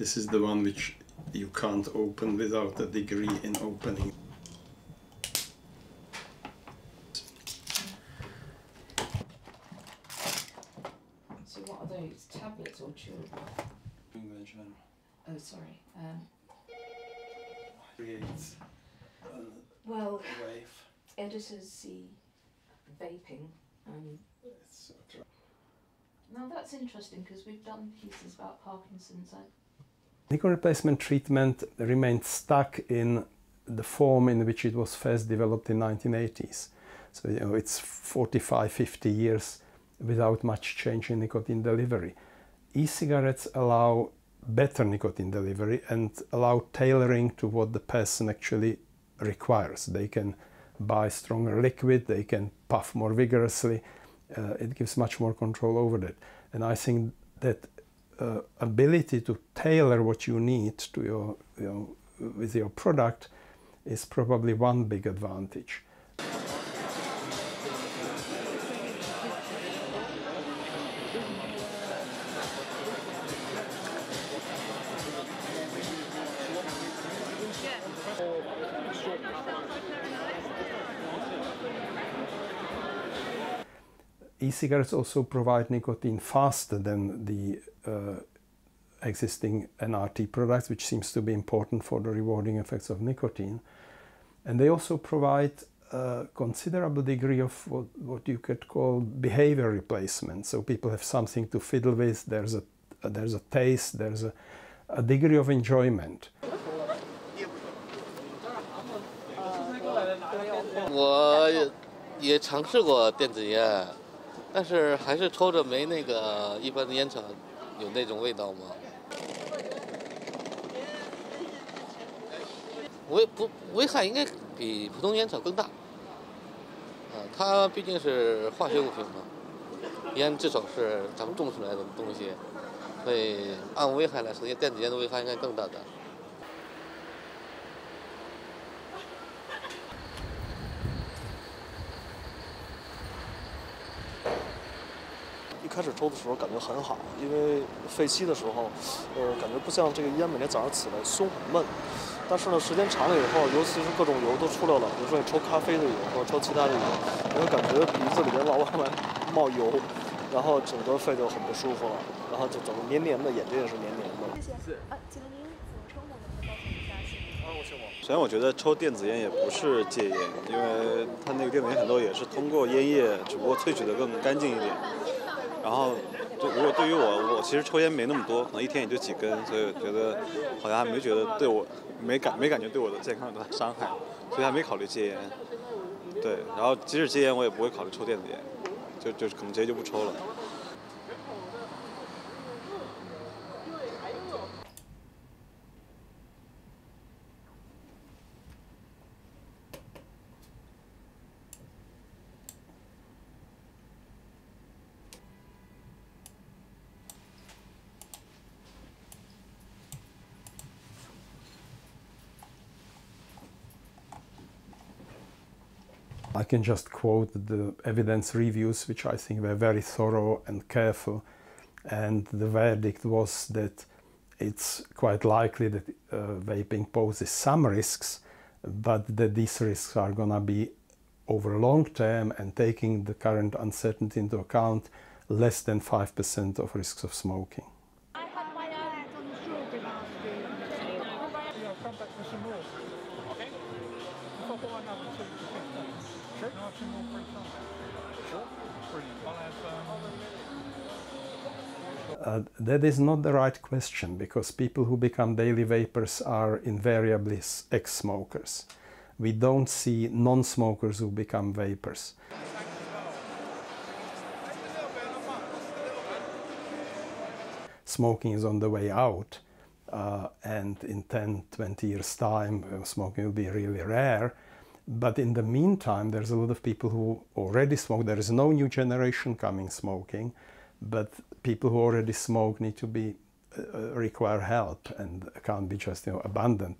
This is the one which you can't open without a degree in opening. So what are those, tablets or chewable? Invention Oh, sorry. Um, creates a well, wave. editors see vaping. Um, It's now that's interesting because we've done pieces about Parkinson's. I, Nicotine replacement treatment remained stuck in the form in which it was first developed in 1980s. So you know, it's 45, 50 years without much change in nicotine delivery. E-cigarettes allow better nicotine delivery and allow tailoring to what the person actually requires. They can buy stronger liquid, they can puff more vigorously. Uh, it gives much more control over that. And I think that uh, ability to tailor what you need to your, with your product is probably one big advantage. E-cigarettes also provide nicotine faster than the uh, existing NRT products, which seems to be important for the rewarding effects of nicotine. And they also provide a considerable degree of what, what you could call behavior replacement. So people have something to fiddle with, there's a, there's a taste, there's a, a degree of enjoyment. 我也尝试过电子烟，但是还是抽着没那个一般的烟草有那种味道嘛。 危不危害应该比普通烟草更大。啊，它毕竟是化学物品嘛，烟至少是咱们种出来的东西，所以按危害来说，电子烟的危害应该更大的。一开始抽的时候感觉很好，因为废气的时候，呃，感觉不像这个烟每天早上起来胸很闷。但是呢，时间长了以后，尤其是各种油都出来了，比如说你抽咖啡的油或者抽其他的油，你会感觉鼻子里边老往外冒油，然后整个肺就很不舒服了，然后就整个黏黏的，眼睛也是黏黏的。谢谢。啊，请问您怎么称呼？能告诉我一下姓名？啊，我姓王。首先，我觉得抽电子烟也不是戒烟，因为它那个电子烟很多也是通过烟叶，只不过萃取的更干净一点。然后，就如果对于我，我其实抽烟没那么多，可能一天也就几根，所以觉得好像还没觉得对我没感没感觉对我的健康有多大伤害，所以还没考虑戒烟。对，然后即使戒烟，我也不会考虑抽电子烟，就就是可能直接就不抽了。I can just quote the evidence reviews, which I think were very thorough and careful. And the verdict was that it's quite likely that uh, vaping poses some risks, but that these risks are going to be over long term and taking the current uncertainty into account, less than 5% of risks of smoking. Uh, that is not the right question because people who become daily vapers are invariably ex smokers. We don't see non smokers who become vapers. Smoking is on the way out, uh, and in 10 20 years' time, uh, smoking will be really rare. But in the meantime, there's a lot of people who already smoke. There is no new generation coming smoking, but people who already smoke need to be uh, require help and can't be just you know abandoned.